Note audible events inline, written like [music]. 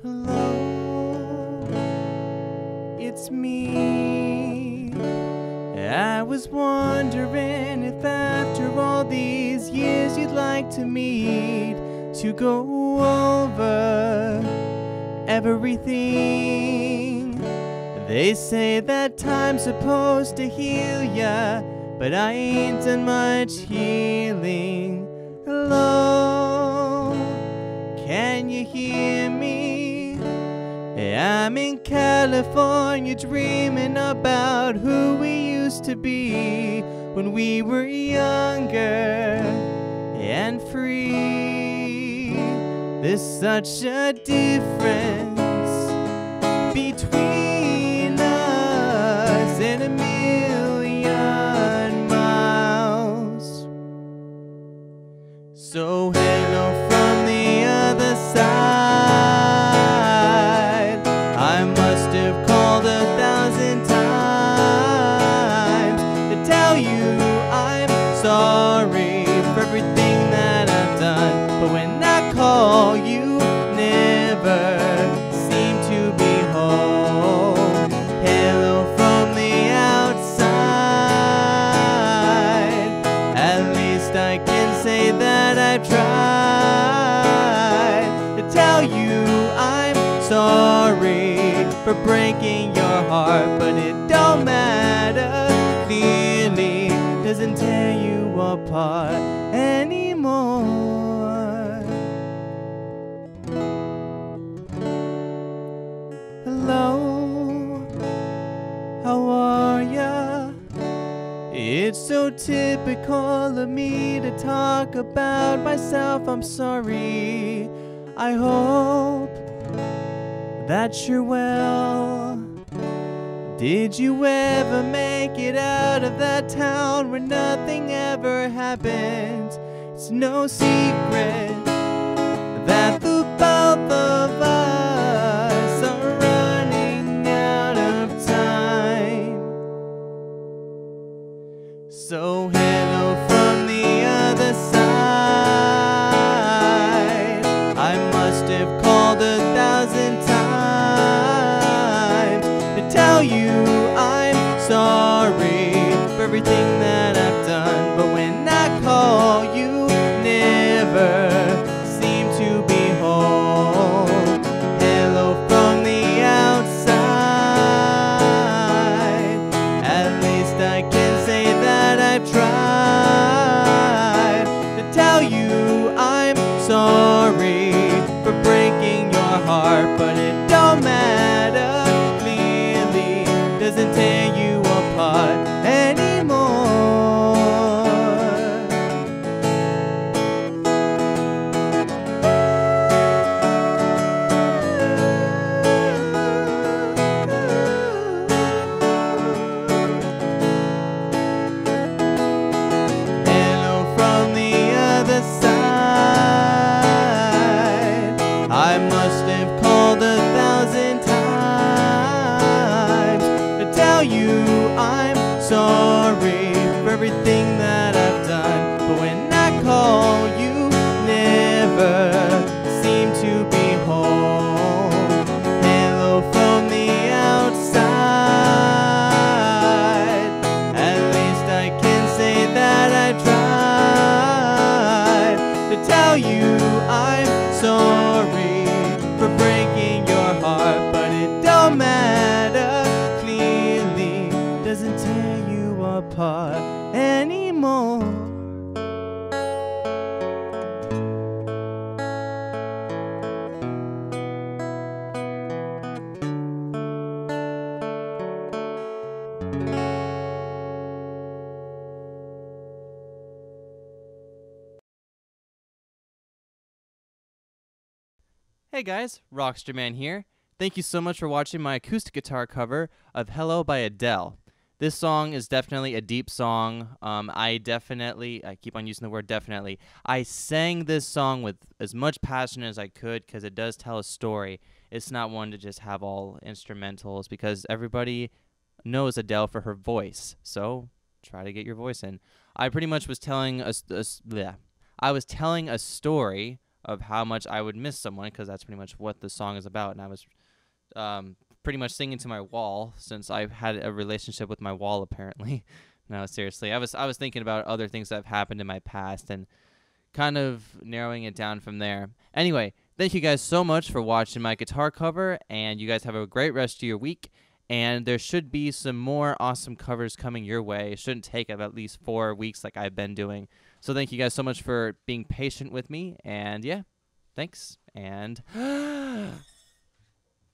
Hello, it's me. I was wondering if after all these years you'd like to meet to go over everything. They say that time's supposed to heal ya, but I ain't done much healing. Hello, can you hear me? I'm in California dreaming about who we used to be when we were younger and free. There's such a difference between us and a million miles. So I've tried to tell you I'm sorry for breaking your heart, but it don't matter. Clearly, doesn't tear you apart anymore. Hello, It's so typical of me to talk about myself. I'm sorry. I hope that you're well. Did you ever make it out of that town where nothing ever happened? It's no secret that the both of called a thousand times Hello from the outside. At least I can say that I tried to tell you I'm sorry for breaking your heart, but it don't matter. Clearly, doesn't tear you apart anymore. Hey guys, Rocksterman here. Thank you so much for watching my acoustic guitar cover of Hello by Adele. This song is definitely a deep song. Um, I definitely, I keep on using the word definitely. I sang this song with as much passion as I could because it does tell a story. It's not one to just have all instrumentals because everybody knows Adele for her voice. So try to get your voice in. I pretty much was telling a, s- a s- bleh. I was telling a story of how much I would miss someone because that's pretty much what the song is about, and I was um, pretty much singing to my wall since I've had a relationship with my wall apparently. [laughs] no, seriously. I was I was thinking about other things that have happened in my past and kind of narrowing it down from there. Anyway, thank you guys so much for watching my guitar cover and you guys have a great rest of your week and there should be some more awesome covers coming your way. It shouldn't take at least 4 weeks like I've been doing. So thank you guys so much for being patient with me and yeah, thanks and [gasps] [laughs]